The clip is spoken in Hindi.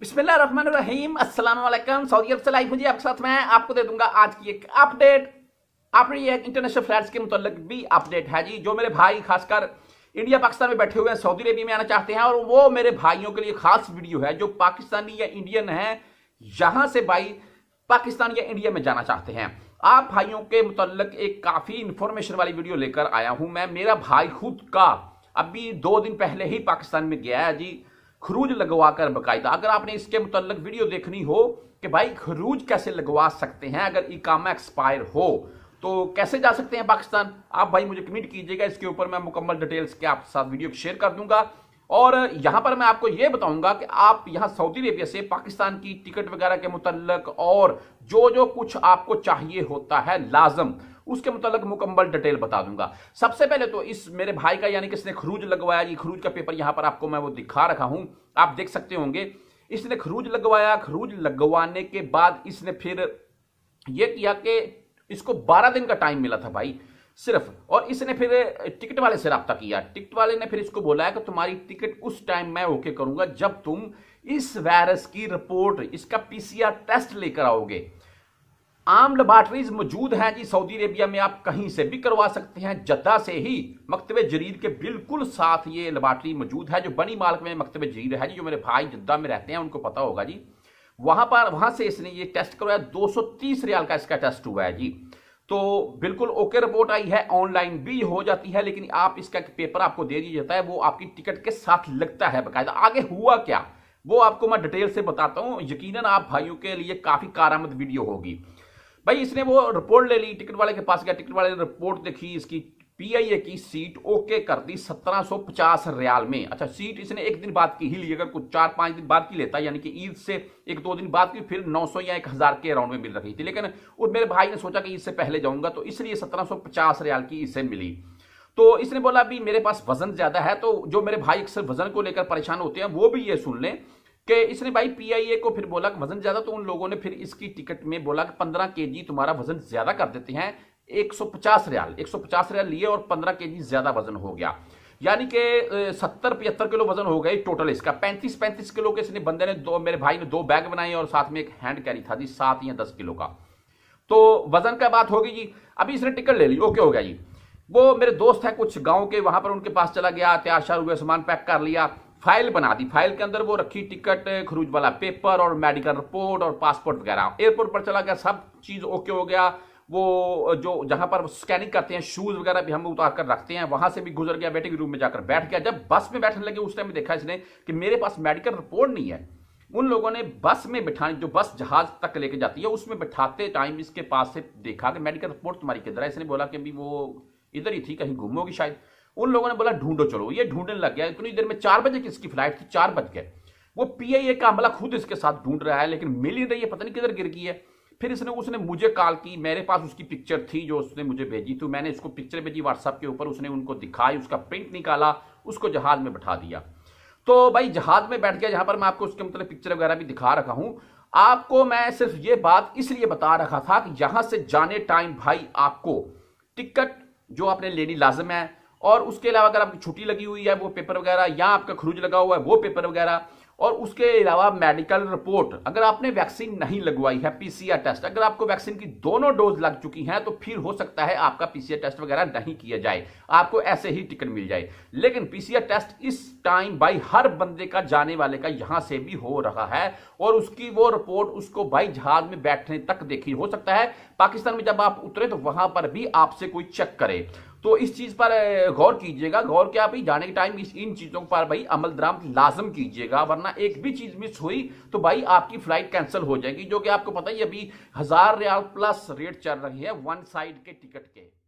बिस्मिल्लाहिर्रहमानिर्रहीम। अस्सलाम वालेकुम सऊदी अरब से लाइव हुई आपके साथ मैं। आपको दे दूँगा आज की एक अपडेट अपनी एक इंटरनेशनल फ्लाइट्स के मुतलक भी अपडेट है जी, जो मेरे भाई खासकर इंडिया पाकिस्तान में बैठे हुए हैं सऊदी अरेबिया में आना चाहते हैं, और वो मेरे भाइयों के लिए खास वीडियो है, जो पाकिस्तानी या इंडियन है, यहाँ से भाई पाकिस्तान या इंडिया में जाना चाहते हैं। आप भाइयों के मुतलक एक काफ़ी इंफॉर्मेशन वाली वीडियो लेकर आया हूँ मैं। मेरा भाई खुद का अभी दो दिन पहले ही पाकिस्तान में गया है जी। खरूज लगवा कर बाकायदा। अगर आपने इसके मुतलक वीडियो देखनी हो कि भाई खरूज कैसे लगवा सकते हैं, अगर इकामा एक्सपायर हो तो कैसे जा सकते हैं पाकिस्तान? आप भाई मुझे कमेंट कीजिएगा, इसके ऊपर मैं मुकम्मल डिटेल्स के आपके साथ वीडियो शेयर कर दूँगा। और यहाँ पर मैं आपको यह बताऊँगा कि आप यहाँ सऊदी अरेबिया से पाकिस्तान की टिकट वगैरह के मुतलक और जो जो कुछ आपको चाहिए होता है, लाजम। उसके मुतलक मुकम्मल डिटेल बता दूँगा। सबसे पहले तो इस मेरे भाई का, यानी कि इसने खरूज लगवाया जी खरूज का पेपर यहाँ पर आपको मैं वो दिखा रखा हूँ। आप देख सकते होंगे, इसने खरूज लगवाया, खरूज लगवाने के बाद इसने फिर यह किया कि इसको 12 दिन का टाइम मिला था भाई, सिर्फ़। और इसने फिर टिकट वाले से रब्ता किया। टिकट वाले ने फिर इसको बोला है कि तुम्हारी टिकट उस टाइम मैं ओके करूँगा, जब तुम इस वायरस की रिपोर्ट इसका पीसीआर टेस्ट लेकर आओगे। आम लेबॉर्टरीज मौजूद हैं जी सऊदी अरेबिया में, आप कहीं से भी करवा सकते हैं। जद्दा से ही मकतब जरीर के बिल्कुल साथ ये लेबॉर्टरी मौजूद है, जो बनी मालक में मकतब जरीर है जी, जो मेरे भाई जद्दा में रहते हैं, उनको पता होगा जी। वहाँ पर, वहाँ से इसने ये टेस्ट करवाया 230 रियाल का इसका टेस्ट हुआ है जी। तो बिल्कुल ओके रिपोर्ट आई है, ऑनलाइन भी हो जाती है, लेकिन आप इसका पेपर आपको दे दिया जाता है, वो आपकी टिकट के साथ लगता है बाकायदा। आगे हुआ क्या, वो आपको मैं डिटेल से बताता हूँ। यकीनन आप भाइयों के लिए काफ़ी कारामद वीडियो होगी। भाई, इसने वो रिपोर्ट ले ली टिकट वाले के पास गया टिकट वाले ने रिपोर्ट देखी, इसकी पीआईए की सीट ओके कर दी 1750 रियाल में। अच्छा सीट इसने एक दिन बाद की ही ली, अगर कुछ चार पाँच दिन बाद की लेता, यानी कि ईद से एक दो दिन बाद की, फिर 900 या 1000 के अराउंड में मिल रही थी। लेकिन उस मेरे भाई ने सोचा कि इससे पहले जाऊँगा तो इसलिए 1750 रियाल की इसे मिली। तो इसने बोला, अभी मेरे पास वज़न ज़्यादा है तो जो मेरे भाई अक्सर वज़न को लेकर परेशान होते हैं, वो भी ये सुन लें। कि इसने भाई पीआईए को फिर बोला वज़न ज़्यादा तो उन लोगों ने फिर इसकी टिकट में बोला कि पंद्रह के तुम्हारा वज़न ज़्यादा कर देते हैं 150 रियाल 150 रियाल लिए और 15 केजी ज़्यादा वज़न हो गया। यानी कि सत्तर पिहत्तर किलो वज़न हो गया टोटल इसका। पैंतीस पैंतीस किलो के इसने बंदे ने दो, मेरे भाई ने दो बैग बनाए और साथ में एक हैंड कैरी था जी, सात या दस किलो का। तो वज़न का बात होगी जी। अभी इसने टिकट ले ली ओके हो गया जी। वो मेरे दोस्त है कुछ गाँव के, वहाँ पर उनके पास चला गया तैयार शार हुए सामान पैक कर लिया। फ़ाइल बना दी। फ़ाइल के अंदर वो रखी टिकट, खरूज वाला पेपर और मेडिकल रिपोर्ट और पासपोर्ट वगैरह। एयरपोर्ट पर चला गया, सब चीज़ ओके हो गया। वो, जो, जहाँ पर स्कैनिंग करते हैं, शूज़ वगैरह भी हम उतार कर रखते हैं। वहाँ से भी गुजर गया, वेटिंग रूम में जाकर बैठ गया। जब बस में बैठने लगे, उस टाइम देखा इसने कि मेरे पास मेडिकल रिपोर्ट नहीं है। उन लोगों ने बस में बिठाने जो बस जहाज़ तक लेके जाती है, उसमें बिठाते टाइम इसके पास से देखा कि मेडिकल रिपोर्ट तुम्हारी किधर है? इसने बोला कि अभी वो इधर ही थी, कहीं घूमोगी शायद। उन लोगों ने बोला, ढूंढो, चलो। ये ढूँढने लग गया। इतनी देर में चार बजे किसकी फ़्लाइट थी? चार बज गए। वो पीआईए का अमला खुद इसके साथ ढूंढ रहा है, लेकिन मिल ही रही है, पता नहीं किधर गिर गई है। फिर इसने, उसने मुझे कॉल की, मेरे पास उसकी पिक्चर थी जो उसने मुझे भेजी तो मैंने इसको पिक्चर भेजी व्हाट्सएप के ऊपर, उसने उनको दिखाई, उसका प्रिंट निकाला, उसको जहाज़ में बैठा दिया। तो भाई, जहाज़ में बैठ गया, जहाँ पर मैं आपको उसके मतलब पिक्चर वगैरह भी दिखा रखा हूँ। आपको मैं सिर्फ़ ये बात इसलिए बता रखा था कि यहाँ से जाने टाइम भाई आपको। टिकट जो आपने लेनी लाजम है और उसके अलावा अगर आपकी छुट्टी लगी हुई है, वो पेपर वगैरह, या आपका खरूज लगा हुआ है, वो पेपर वगैरह, और उसके अलावा मेडिकल रिपोर्ट अगर आपने वैक्सीन नहीं लगवाई है पीसीआर टेस्ट अगर आपको वैक्सीन की दोनों डोज लग चुकी हैं तो फिर हो सकता है आपका पीसीआर टेस्ट वगैरह नहीं किया जाए। आपको ऐसे ही टिकट मिल जाए। लेकिन पीसीआर टेस्ट इस टाइम भाई हर बंदे का, जाने वाले का, यहाँ से भी हो रहा है, और उसकी वो रिपोर्ट उसको भाई जहाज़ में बैठने तक देखी। हो सकता है, पाकिस्तान में जब आप उतरे तो वहाँ पर भी आपसे कोई चेक करे। तो इस चीज़ पर गौर कीजिएगा, गौर क्या भाई जाने के टाइम इस इन चीज़ों पर भाई अमल दराम लाजम कीजिएगा, वरना एक भी चीज़ मिस हुई तो भाई आपकी फ़्लाइट कैंसिल हो जाएगी, जो कि आपको पता ही अभी हज़ार रियाल प्लस रेट चल रही है वन साइड के टिकट के।